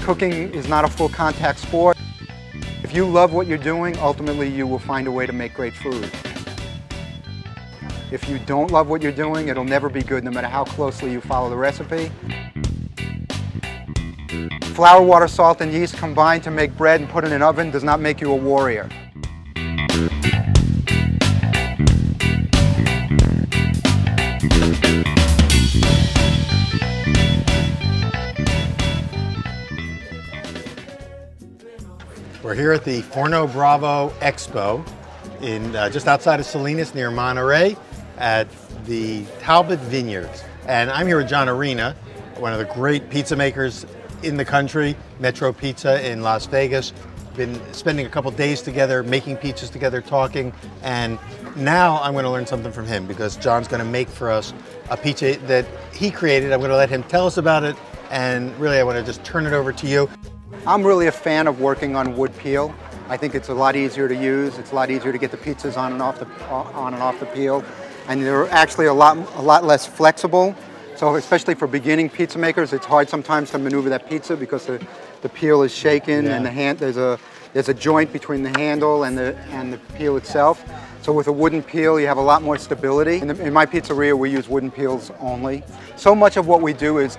Cooking is not a full contact sport. If you love what you're doing, ultimately you will find a way to make great food. If you don't love what you're doing, it'll never be good no matter how closely you follow the recipe. Flour, water, salt, and yeast combined to make bread and put in an oven does not make you a warrior. We're here at the Forno Bravo Expo in uh, just outside of Salinas near Monterey at the Talbott Vineyards. And I'm here with John Arena, one of the great pizza makers in the country, Metro Pizza in Las Vegas. Been spending a couple days together, making pizzas together, talking, and now I'm going to learn something from him because John's going to make for us a pizza that he created. I'm going to let him tell us about it, and really I want to just turn it over to you. I'm really a fan of working on wood peel. I think it's a lot easier to use. It's a lot easier to get the pizzas on and off the on and off the peel, and they're actually a lot a lot less flexible. So especially for beginning pizza makers, it's hard sometimes to maneuver that pizza because the, the peel is shaken Yeah. and the hand there's a there's a joint between the handle and the and the peel itself. So with a wooden peel, you have a lot more stability. In, the, in my pizzeria, we use wooden peels only. So much of what we do is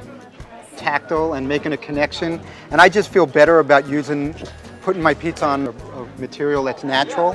tactile and making a connection. And I just feel better about using, putting my pizza on a, a material that's natural.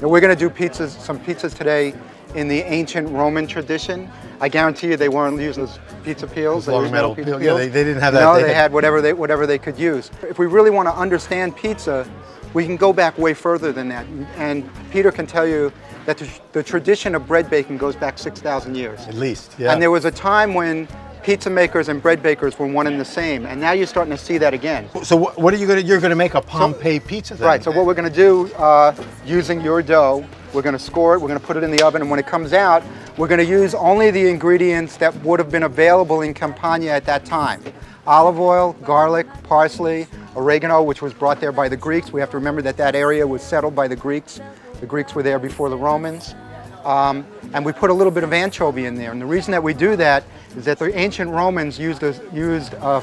And we're going to do pizzas, some pizzas today in the ancient Roman tradition. I guarantee you they weren't using those pizza peels. Those long metal pizza peel- yeah, they- they didn't have that. No, They they, had- had whatever they whatever they could use. If we really want to understand pizza, we can go back way further than that. And Peter can tell you that the, the tradition of bread baking goes back 6,000 years. At least, yeah. And there was a time when pizza makers and bread bakers were one and the same, and now you're starting to see that again. so what, what are you going to? You're going to make a Pompeii pizza, then? Right, so what we're going to do, uh, using your dough, we're going to score it, we're going to put it in the oven, and when it comes out, we're going to use only the ingredients that would have been available in Campania at that time. Olive oil, garlic, parsley, oregano, which was brought there by the Greeks. We have to remember that that area was settled by the Greeks. The Greeks were there before the Romans. Um, and we put a little bit of anchovy in there. And the reason that we do that is that the ancient Romans used a, used a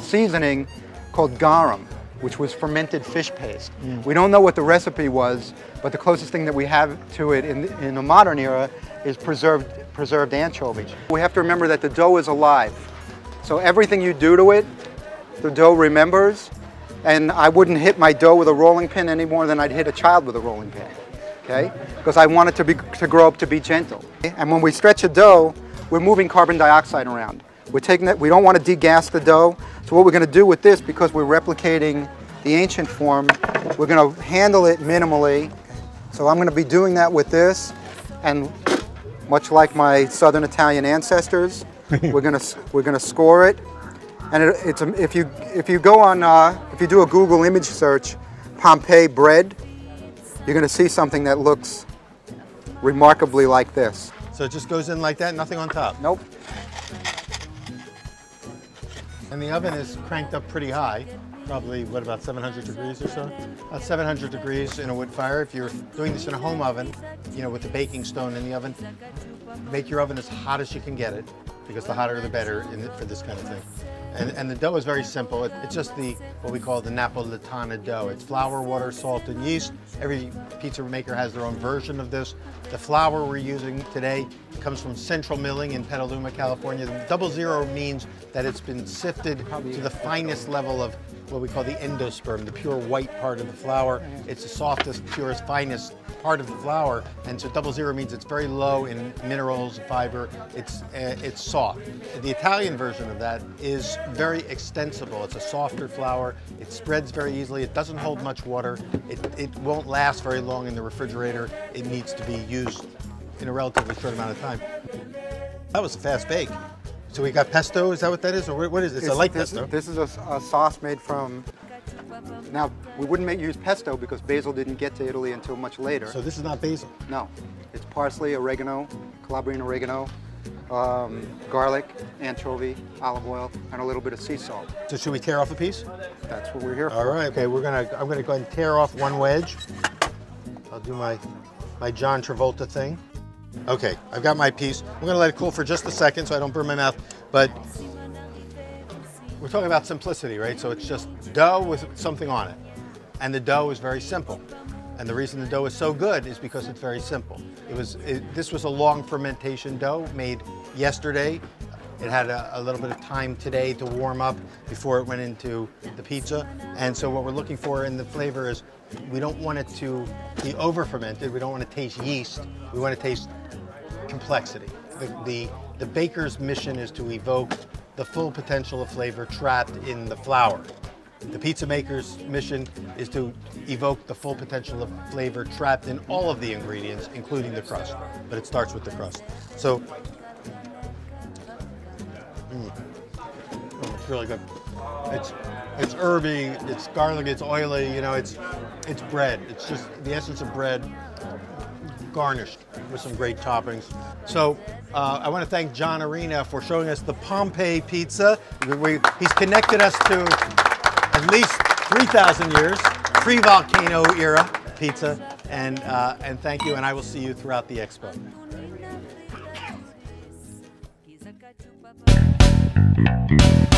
seasoning called garum, which was fermented fish paste. Mm. We don't know what the recipe was, but the closest thing that we have to it in, in the modern era is preserved, preserved anchovy. We have to remember that the dough is alive. So everything you do to it, the dough remembers. And I wouldn't hit my dough with a rolling pin any more than I'd hit a child with a rolling pin okay? Because I want it to, be, to grow up to be gentle. And when we stretch a dough, we're moving carbon dioxide around. We're taking that, we don't want to degas the dough. So what we're going to do with this, because we're replicating the ancient form, we're going to handle it minimally. So I'm going to be doing that with this. And much like my Southern Italian ancestors, we're going to, we're going to score it. And it, it's, a, if, you, if you go on, uh, if you do a Google image search, Pompeii bread, you're going to see something that looks remarkably like this. So it just goes in like that, nothing on top. Nope. And the oven is cranked up pretty high, probably what about 700 degrees or so? About 700 degrees in a wood fire. If you're doing this in a home oven, you know, with the baking stone in the oven, make your oven as hot as you can get it, because the hotter the better in the, for this kind of thing. And, and the dough is very simple. It, it's just the what we call the Napolitana dough. It's flour, water, salt, and yeast. Every pizza maker has their own version of this. The flour we're using today comes from Central Milling in Petaluma, California. The double zero means that it's been sifted to the finest level of what we call the endosperm, the pure white part of the flour. It's the softest, purest, finest part of the flour, and so double zero means it's very low in minerals, fiber. It's uh, it's soft. The Italian version of that is very extensible. It's a softer flour. It spreads very easily. It doesn't hold much water. It it won't last very long in the refrigerator. It needs to be used in a relatively short amount of time. That was a fast bake. So we got pesto. Is that what that is, or what- is it? It's a light this, pesto. This is a, a sauce made from. Now we wouldn't make use pesto because basil didn't get to Italy until much later. So this is not basil. no, it's parsley, oregano, Calabrian oregano, um, garlic, anchovy, olive oil, and a little bit of sea salt. So should we tear off a piece? That's what we're here for. All right. Okay, we're gonna. I'm gonna go ahead and tear off one wedge. I'll do my my John Travolta thing. Okay, I've got my piece. I'm gonna let it cool for just a second so I don't burn my mouth. But we're talking about simplicity, right? So it's just dough with something on it. And the dough is very simple. And the reason the dough is so good is because it's very simple. It was it, this was a long fermentation dough made yesterday. It had a, a, little bit of time today to warm up before it went into the pizza. And so what we're looking for in the flavor is we don't want it to be over fermented. We don't want to taste yeast. We want to taste complexity. The, the, the baker's mission is to evoke the full potential of flavor trapped in the flour. The pizza maker's mission is to evoke the full potential of flavor trapped in all of the ingredients, including the crust. But it starts with the crust. So, mm, oh, it's really good. It's it's herby, it's garlic, it's oily. You know, it's it's bread. It's just the essence of bread garnished with some great toppings. So uh, I want to thank John Arena for showing us the Pompeii pizza. We, he's connected us to at least 3,000 years, pre-volcano era pizza. And, uh, and thank you, and I will see you throughout the expo. Thank you.